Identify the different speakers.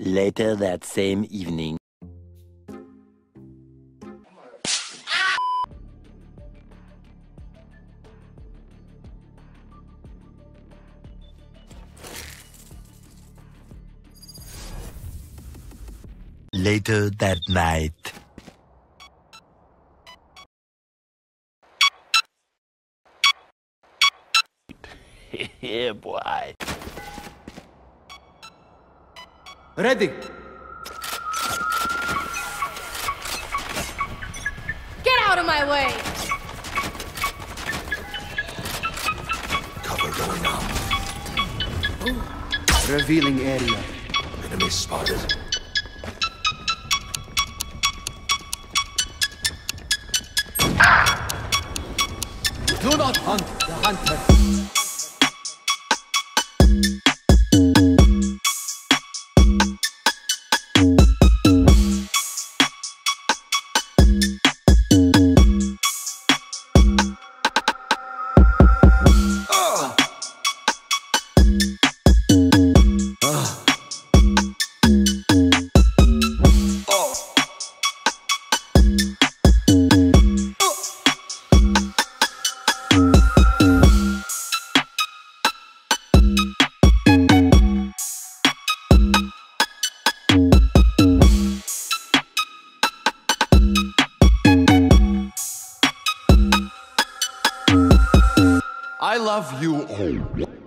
Speaker 1: Later that same evening. Later that night. yeah, boy.
Speaker 2: Ready.
Speaker 3: Get out of my way!
Speaker 4: Cover going out.
Speaker 2: Revealing area.
Speaker 4: Enemy spotted.
Speaker 2: Do not hunt the hunter. I love you all.